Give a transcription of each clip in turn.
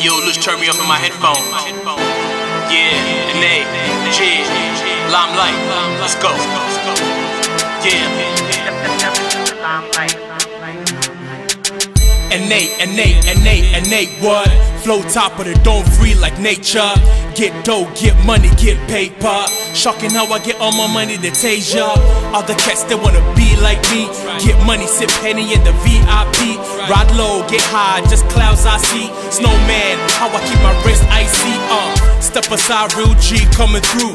Yo, let's turn me up in my headphones. Yeah, and they, G, Limelyte, let's go. Yeah. And Nate, and Nate, and what? Flow top of the dome free like nature. Get dough, get money, get paper. Shocking how I get all my money to Tasia. the cats that wanna be like me. Get money, sip penny in the VIP. Ride low, get high, just clouds I see. Snowman, how I keep my wrist icy. Uh, step aside, real G coming through.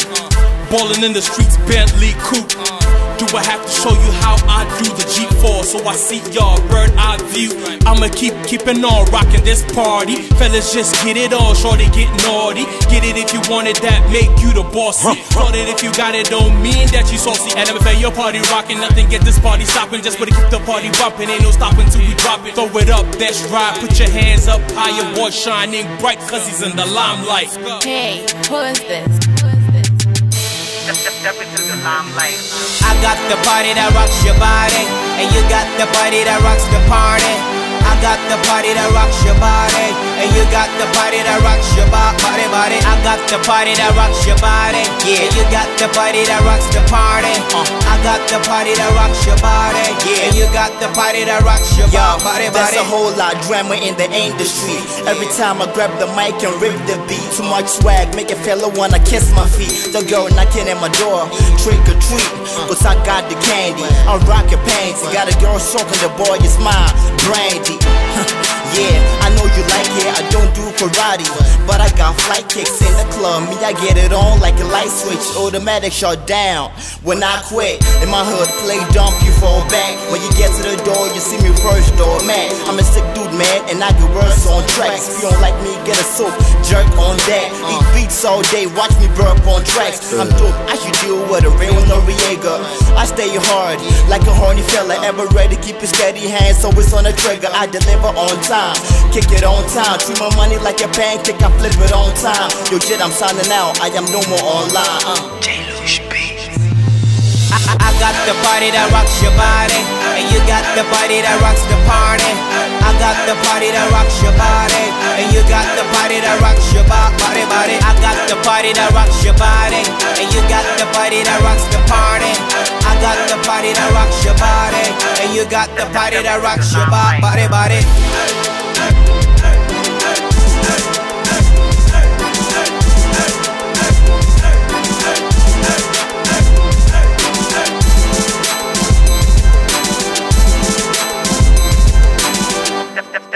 Ballin' in the streets, Bentley coupe. Do I have to show you how I do the G4 so I see y'all bird eye view? I'ma keep keeping on rocking this party. Fellas, just get it on, shorty get naughty. Get it if you want it, that make you the bossy. Thought it if you got it, don't mean that you saucy. And I'ma your party rocking, nothing get this party stopping. Just wanna keep the party bumping, ain't no stopping till we drop it. Throw it up, that's right. Put your hands up higher, boy shining bright, cause he's in the limelight. Hey, who is this? Step, step, step into the limelight. I got the body that rocks your body, and you got the body that rocks the party. I got the body that rocks your body, and you got the body that rocks your bo- body, body. I got the body that rocks your body, yeah. And you got the body that rocks the party. The body that rocks your body, yeah. And you got the body that rocks your Yo, bo- body, there's a whole lot drama in the industry. Every time I grab the mic and rip the beat, too much swag, make a fella wanna kiss my feet. The girl knocking at my door, trick or treat, cause I got the candy. I'm rocking pansy, got a girl soaking the boy, it's mine, brandy. yeah, I know you like it, I don't do karate, but I got flight kicks in the club. Me, I get it on like a light switch, automatic shut down. When I quit, in my hood, play dump, you fall back. When you get to the door, you see me first door, man. I'm a man, and I get worse on tracks. If you don't like me, get a soap, jerk on that. Eat beats all day, watch me burp on tracks. I'm dope, I should deal with a real Noriega. I stay hard, like a horny fella, ever ready, keep a steady hand, so it's on the trigger. I deliver on time, kick it on time. Treat my money like a pancake, I flip it on time. Yo, shit, I'm signing out, I am no more online. Uh. I, I, I got the body that rocks your body, and you got the body that rocks the party. Body that rocks your body, body. I got the body that rocks your body, and you got the body that rocks the party. I got the body that rocks your body, and you got the body that rocks your bo- body, body.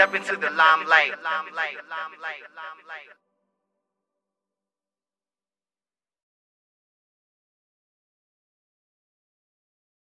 Step, into the limelight.